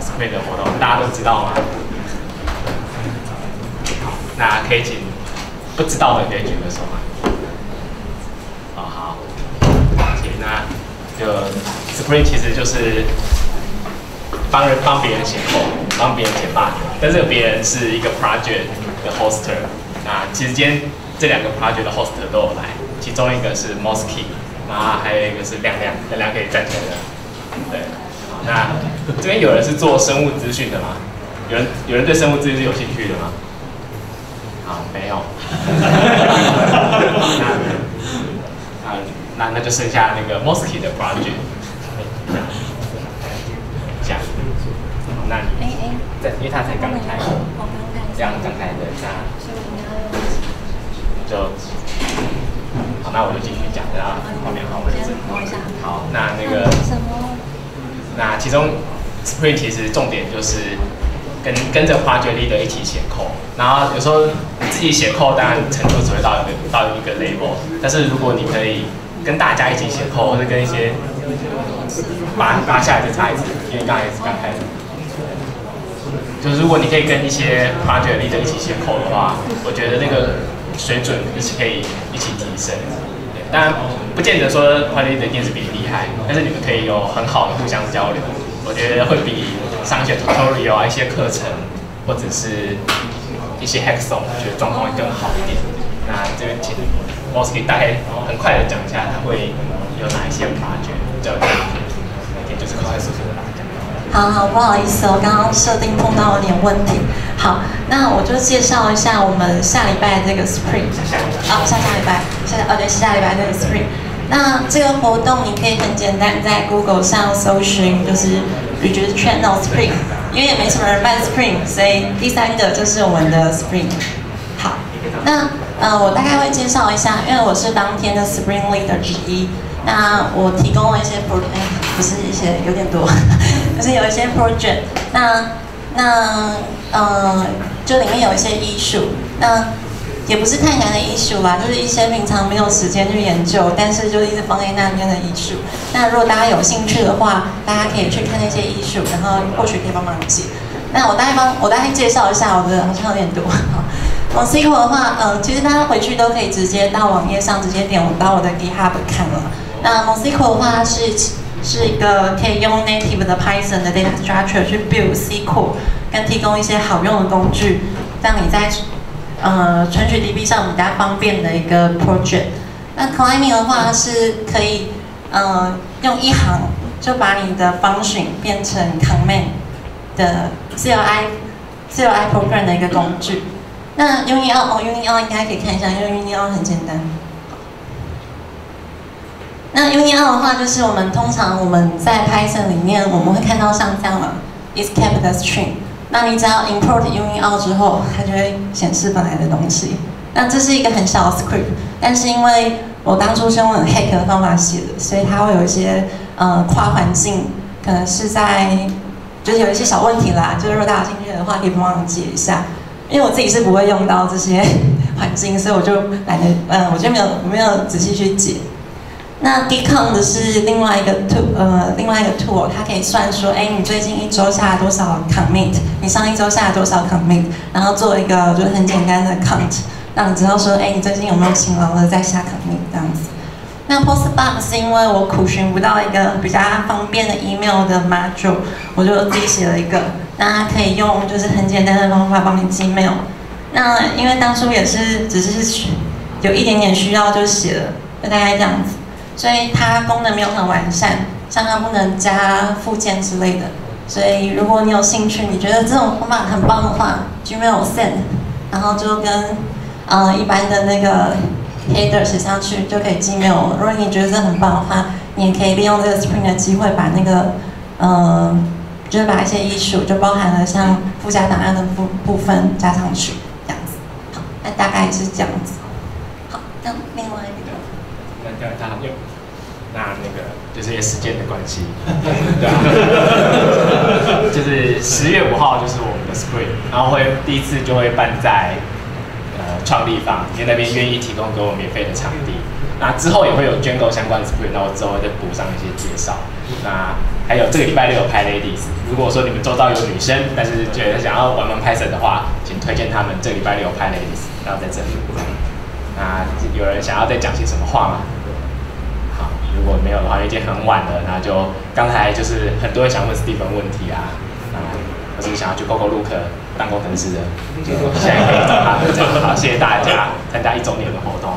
Spring 的活动，大家都知道吗？好，那可以请不知道的可以举个手吗？哦，好，行，那就 Spring 其实就是帮人帮别人写 code，帮别人解 bug，但这个别人是一个 project 的 hoster。那其实今天这两个 project 的 hoster 都有来，其中一个是 Mosky，然后还有一个是亮亮，亮亮可以站起来的，对。好，那这边有人是做生物资讯的吗？有人有人对生物资讯是有兴趣的吗？好，没有。那那那那就剩下那个 Mosky 的 project。这样。那你哎哎，在，因为他才刚开，这样刚开的，那就好，那我就继续讲，然后后面好，我就先摸一下。好，那那个什么？那其中 Spring 其实重点就是跟跟着 project leader 一起写 code，然后有时候自己写 code 当然程度只会到一个到一个 level，但是如果你可以跟大家一起写 code，或者跟一些拔拔下来再擦一次，因为刚才也是刚开始。就是如果你可以跟一些 project leader 一起写 code 的话，我觉得那个水准一起可以一起提升。当然不见得说 project leader 一定是比你厉害，但是你们可以有很好的互相交流，我觉得会比上一些 tutorial 啊、一些课程或者是一些 hackathon，我觉得状况会更好一点。那这边请 Mosky 大概很快的讲一下，他会有哪一些发掘？叫他，每天就是快快速速的来讲。好好，不好意思，我刚刚设定碰到了点问题。好，那我就介绍一下我们下礼拜这个 Spring。下礼拜啊，下下礼拜，哦对，下礼拜这个 Spring。那这个活动你可以很简单在 Google 上搜寻，就是 Bridge Channel Spring，因为也没什么人办 Spring，所以第三个就是我们的 Spring。好，那呃，我大概会介绍一下，因为我是当天的 Spring Leader 之一。那我提供了一些 pro，哎，不是一些，有点多，就是有一些 project。那那呃，就里面有一些艺术，那也不是太难的艺术啦，就是一些平常没有时间去研究，但是就一直放在那边的艺术。那如果大家有兴趣的话，大家可以去看那些艺术，然后或许可以帮忙解。那我大概帮我大概介绍一下，我的好像有点多。好 MoSQL 的话，呃，其实大家回去都可以直接到网页上直接点我到我的 GitHub 看了。那 MoSQL 的话是是一个可以用 native 的 Python 的 data structure 去 build SQL，跟提供一些好用的工具，让你在呃存取 DB 上比较方便的一个 project。那 Climbing 的话是可以呃用一行就把你的 function 变成 command 的 CLI CLI program 的一个工具。那 Unity 哦，Unity 应该可以看一下，因为 Unity 很简单。那 Unity 的话，就是我们通常我们在 Python 里面，我们会看到像这样的 is kept the string。那你只要 import uniout 之后，它就会显示本来的东西。那这是一个很小的 script，但是因为我当初是用很 hack 的方法写的，所以它会有一些呃跨环境，可能是在就是有一些小问题啦。就是如果大家有兴趣的话，可以帮忙解一下。因为我自己是不会用到这些 环境，所以我就懒得，嗯，我就没有没有仔细去解。那 Gcon 的是另外一个 tool，呃，另外一个 tool，它可以算说，哎，你最近一周下了多少 commit，你上一周下了多少 commit，然后做一个就是很简单的 count，让你知道说，哎，你最近有没有勤劳的在下 commit 这样子。那 Postbug 是因为我苦寻不到一个比较方便的 email 的 module，我就自己写了一个，那它可以用就是很简单的方法帮你寄 mail。那因为当初也是只是有一点点需要就写了，就大概这样子。所以它功能没有很完善，像它不能加附件之类的。所以如果你有兴趣，你觉得这种方法很棒的话，Gmail send，然后就跟呃一般的那个 header 写上去就可以 Gmail。如果你觉得这很棒的话，你也可以利用这个 Spring 的机会把那个呃，就是把一些艺术就包含了像附加档案的部部分加上去，这样子。好，那大概是这样子。好，那另外一个。那这样他又，那那个就是因为时间的关系，对啊，就是十月五号就是我们的 Spring，然后会第一次就会办在呃创立方，因为那边愿意提供给我免费的场地。那之后也会有 Django 相关的 Spring，那我之后再补上一些介绍。那还有这个礼拜六有 PyLadies，如果说你们周遭有女生，但是觉得想要玩玩 Python 的话，请推荐他们这个礼拜六有 PyLadies，然后在这里。那有人想要再讲些什么话吗？好，如果没有的话，已经很晚了，那就刚才就是很多人想问 Stephen 问题啊，啊，或是想要去 GoGoLook 当工程师的，就现在可以找他。好，谢谢大家参加一周年的活动。